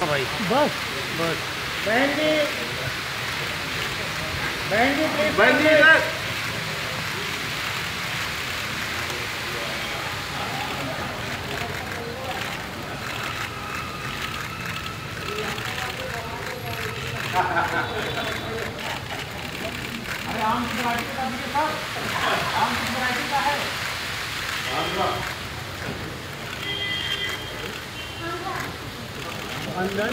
भाई। बस। बस। बहन जी। बहन जी प्लीज़ बहन जी अरे आम वैरायटी का दीजिए सर आम की वैरायटी का है पंद्रह।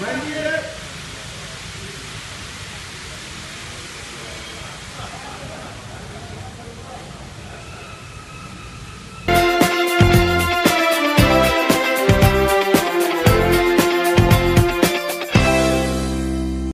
बहन जी इधर